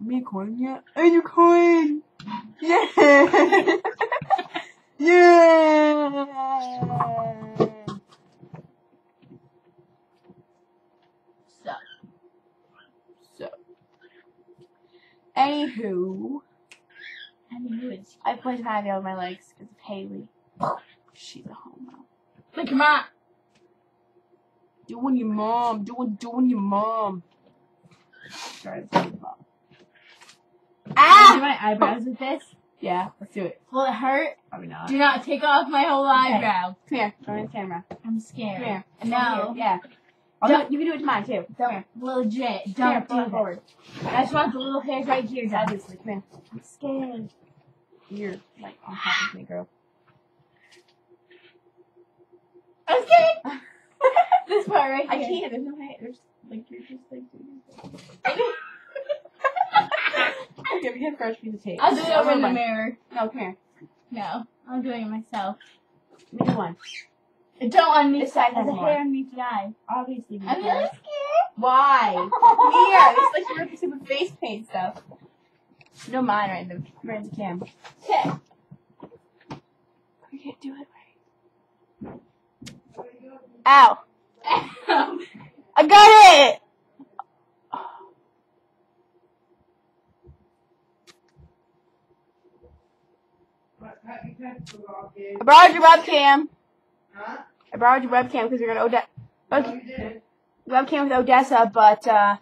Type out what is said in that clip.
Me coin yet? And your coin! Yeah! yeah! So, So, anywho, anyways, I placed my on my legs because of Haley. She's a homo. look at my. Doing your mom, doing doing your mom. Sorry, mom. Do Ah! my eyebrows with this. Yeah, let's do it. Will it hurt? Probably not. Do not take off my whole eyebrow. Come here, go in the camera. I'm scared. Come here. No. Yeah. I'll Don't- you can do it to mine too. Come here. Legit. Come here, Don't do it that. forward. I just want the little hairs right here done. Obviously, come here. I'm scared. You're like on top of me, girl. I'm scared. this part right here. I can't. There's no hair. There's like you're just like. doing this. Okay, we have fresh piece of tape. I'll do it oh, over in the one. mirror. No, come here. No, I'm doing it myself. Let me do one. Don't on me. This side There's has a more. hair underneath the eye. Obviously, we I'm really scared. Why? Here, this is like your stupid face paint stuff. No, know mine right in the right in the cam. Okay. I can't do it right. Ow! I got it! I borrowed your webcam. I borrowed your webcam because we're gonna Ode- webcam with Odessa, but uh,